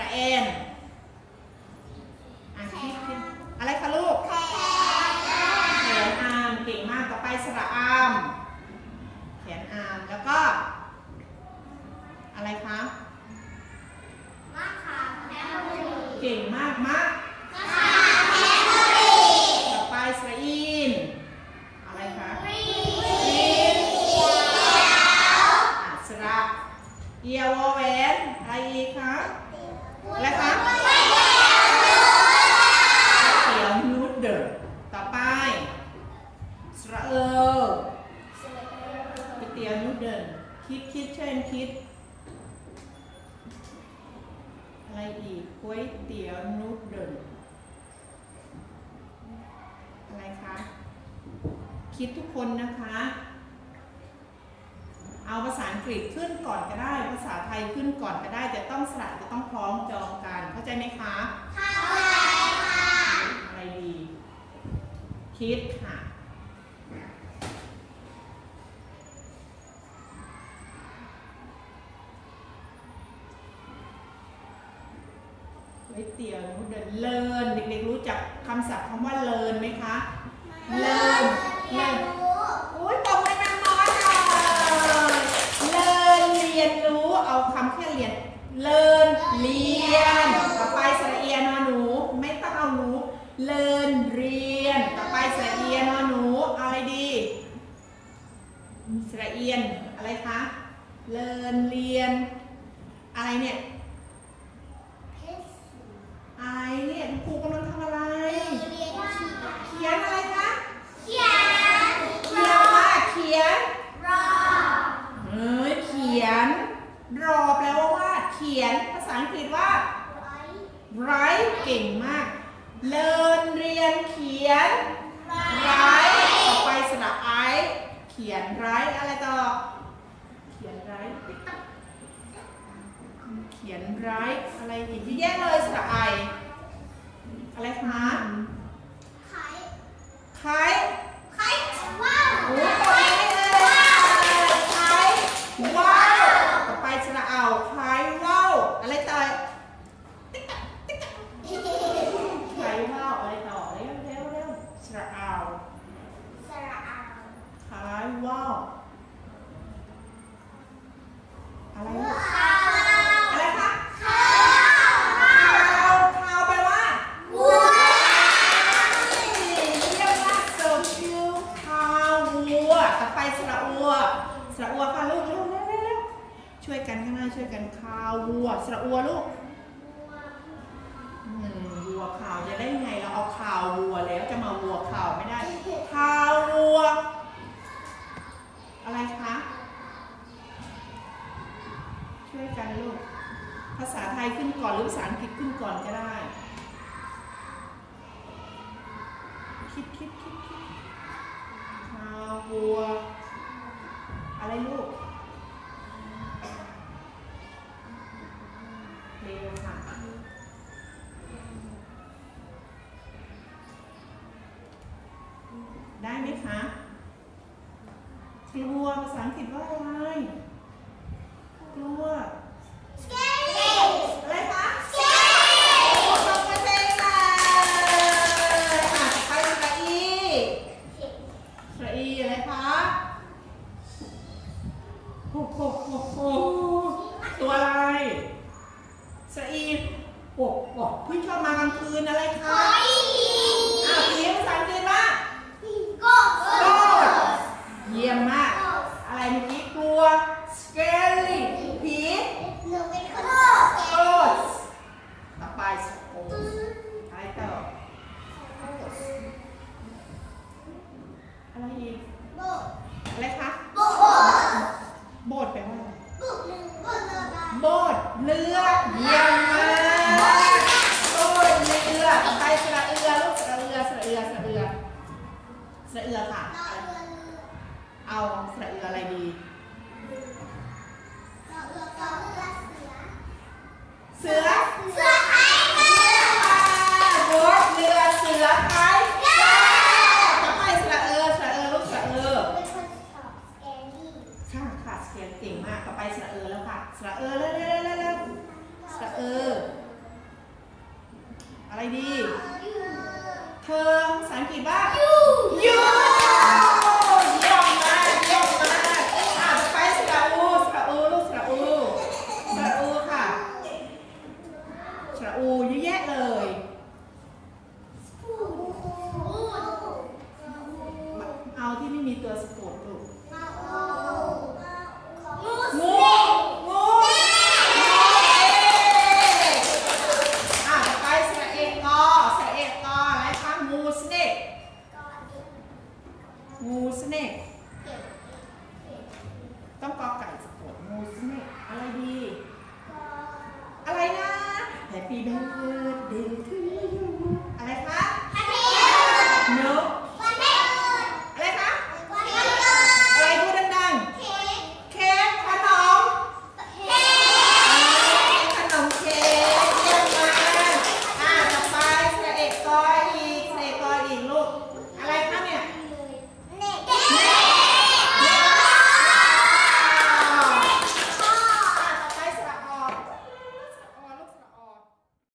ระเอลอ่านคิดขึ้นอะไรคะลูกแขนอามเก่งมากต่อไปสระอามแขนอามแล้วก็ อะไรคะมะขามเก่งมากมาก ก๋วยเตี๋ยวนูดเดิลคิดคิดเช่นคิด อะไรอีกก๋วยเตี๋ยวนูดเดิลอะไรคะ คิดทุกคนนะคะ เอาภาษาอังกฤษขึ้นก่อนก็ได้ ภาษาไทยขึ้นก่อนก็ได้ แต่ต้องสระจะต้องคล้องจองกัน เข้าใจไหมคะอะไรดี คิดค่ะ ก๋วยเตี๋ยวนูดเดิลเลินเด็ กๆรู้จักคำศัพท์คำว่าเลินไหมคะ เลินเลินอุ้ยตบมือดังน้อยเลยเลินเรียนรู้ เอาคำแค่เรียน เลินเรียน ต่อไปสระเอียนอหนู ไม่ต้องเอาหนู เลินเรียน ต่อไปสระเอียนอหนูเอาอะไรดีสระเอียนอะไรคะ เลินเรียน อะไรเนี่ย อะไรเนี่ยคุณครูกำลังทำอะไร เขียนอะไรคะ เขียนว่าเขียน เอ้ยเขียน รอแปลว่าว่าดเขียน ภาษาอังกฤษว่า write เก่งมาก เลินเรียนเขียน write ต่อไปสระไอเขียน write อะไรต่อ เขียน write เขียน write อะไรอีกเยอะแยะเลยสระไออะไรคะใครโอ้ยตอบได้เลยใครว้าวต่อไปสระเอาใครว้าวอะไรต่อใครว้าวอะไรต่อเร็วเร็วเร็วสระเอาใครว้าวอะไรวะอะไรคะข่าวข่าวแปลว่า เรียกว่าโซชิลคาวัวต่ อไปสระอัวสระอัวค่ะลูกเร็วเร็วเร็วเร็วช่วยกันข้างหน้าช่วยกันคาววัวสระอัวลูกวัวขาวจะได้ไงเราเอาขาววัวแล้วจะมาวัวขาวไม่ได้ขาววัว อะไรคะช่วยกันลูกภาษาไทยขึ้นก่อนหรือภาษาอังกฤษขึ้นก่อนก็ได้ คิดคิดคิดคิด คาวัว อะไรลูกเร็วค่ะได้ไหมคะกลัวภาษาอังกฤษว่าอะไรกลัว อะไรคะโอ้ตบมือเพลงเลยอะไปสระอีสระอีอะไรคะโอ้โหโอ้โหตัวอะไรสระอี โอ้โหเพิ่งเข้ามากลางคืนอะไรคะอ้าวผีภาษาอังกฤษว่าเยี่ยมมาก อะไรเมื่อกี้กลัว scary ผี ghost ต่อไป ghost อะไรต่ออะไรอีกอะไรคะโบสถ์แปลว่าอะไรโบสถ์เรือเยี่ยม ระเอือค่ะ เอาสระเอืออะไรดี เสือโบสถ์เรือเสือไทยต่อไปสระเอือสระเอือลูกสระเอือค่ะค่ะเสียงเก่งมากต่อไปสระเออแล้วค่ะ สระเออเร็วเร็วเร็วเร็วสระเอออะไรดี เธอภาษาอังกฤษว่ายูเยี่ยมมากเยี่ยมมากอะต่อไปสระอูสระอูลูกสระอูสระอูค่ะสระอูเยอะแยะเลยเอาที่ไม่มีตัวสะกดลูก งู snake ต้องกอไก่สะกดงู snake อะไรดี อะไรนะ happy birthday to